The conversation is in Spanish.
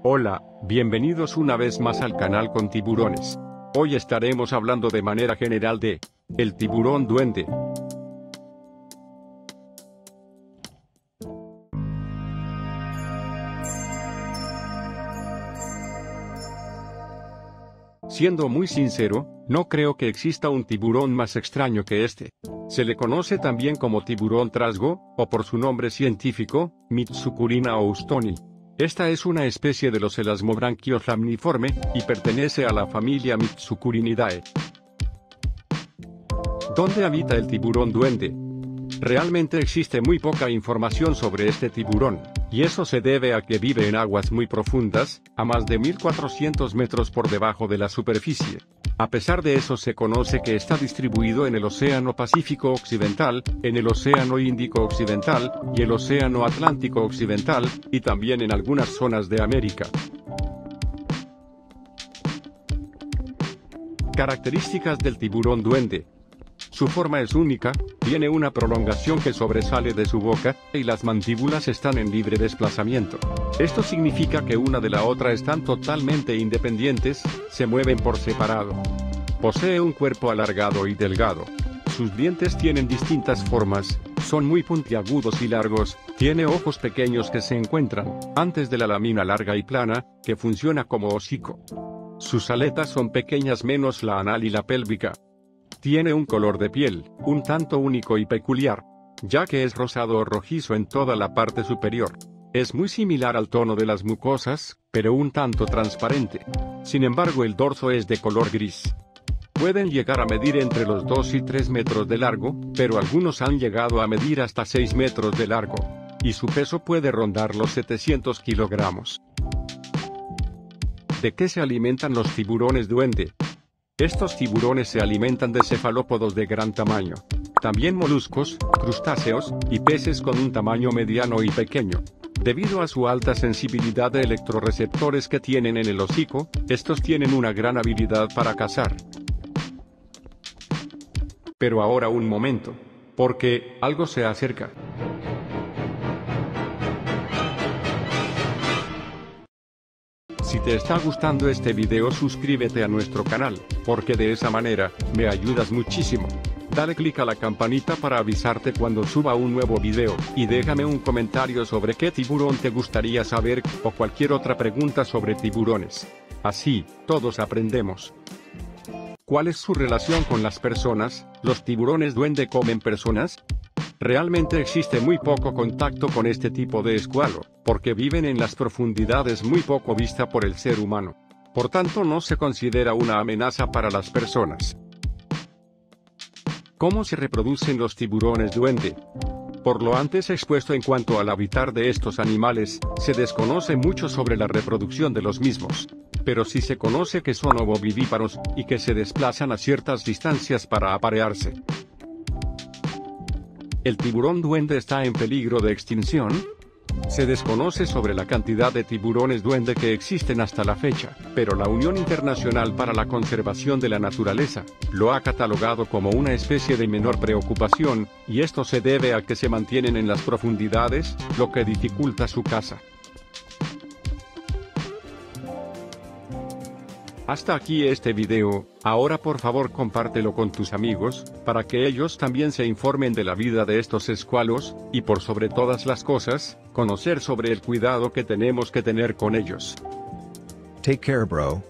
Hola, bienvenidos una vez más al canal con tiburones. Hoy estaremos hablando de manera general de el tiburón duende. Siendo muy sincero, no creo que exista un tiburón más extraño que este. Se le conoce también como tiburón trasgo, o por su nombre científico, Mitsukurina houstoni. Esta es una especie de los elasmobranquios lamniforme, y pertenece a la familia Mitsukurinidae. ¿Dónde habita el tiburón duende? Realmente existe muy poca información sobre este tiburón, y eso se debe a que vive en aguas muy profundas, a más de 1400 metros por debajo de la superficie. A pesar de eso se conoce que está distribuido en el Océano Pacífico Occidental, en el Océano Índico Occidental, y el Océano Atlántico Occidental, y también en algunas zonas de América. Características del tiburón duende. Su forma es única, tiene una prolongación que sobresale de su boca, y las mandíbulas están en libre desplazamiento. Esto significa que una de la otra están totalmente independientes, se mueven por separado. Posee un cuerpo alargado y delgado. Sus dientes tienen distintas formas, son muy puntiagudos y largos, tiene ojos pequeños que se encuentran, antes de la lámina larga y plana, que funciona como hocico. Sus aletas son pequeñas menos la anal y la pélvica, tiene un color de piel, un tanto único y peculiar, ya que es rosado o rojizo en toda la parte superior. Es muy similar al tono de las mucosas, pero un tanto transparente. Sin embargo el dorso es de color gris. Pueden llegar a medir entre los 2 y 3 metros de largo, pero algunos han llegado a medir hasta 6 metros de largo. Y su peso puede rondar los 700 kilogramos. ¿De qué se alimentan los tiburones duende? Estos tiburones se alimentan de cefalópodos de gran tamaño. También moluscos, crustáceos, y peces con un tamaño mediano y pequeño. Debido a su alta sensibilidad de electroreceptores que tienen en el hocico, estos tienen una gran habilidad para cazar. Pero ahora un momento. Porque, algo se acerca. Si te está gustando este video suscríbete a nuestro canal, porque de esa manera, me ayudas muchísimo. Dale click a la campanita para avisarte cuando suba un nuevo video, y déjame un comentario sobre qué tiburón te gustaría saber, o cualquier otra pregunta sobre tiburones. Así, todos aprendemos. ¿Cuál es su relación con las personas? ¿Los tiburones duende comen personas? Realmente existe muy poco contacto con este tipo de escualo, porque viven en las profundidades muy poco vista por el ser humano. Por tanto no se considera una amenaza para las personas. ¿Cómo se reproducen los tiburones duende? Por lo antes expuesto en cuanto al habitar de estos animales, se desconoce mucho sobre la reproducción de los mismos. Pero sí se conoce que son ovovivíparos, y que se desplazan a ciertas distancias para aparearse. ¿El tiburón duende está en peligro de extinción? Se desconoce sobre la cantidad de tiburones duende que existen hasta la fecha, pero la Unión Internacional para la Conservación de la Naturaleza lo ha catalogado como una especie de menor preocupación, y esto se debe a que se mantienen en las profundidades, lo que dificulta su caza. Hasta aquí este video, ahora por favor compártelo con tus amigos, para que ellos también se informen de la vida de estos escualos, y por sobre todas las cosas, conocer sobre el cuidado que tenemos que tener con ellos. Take care, bro.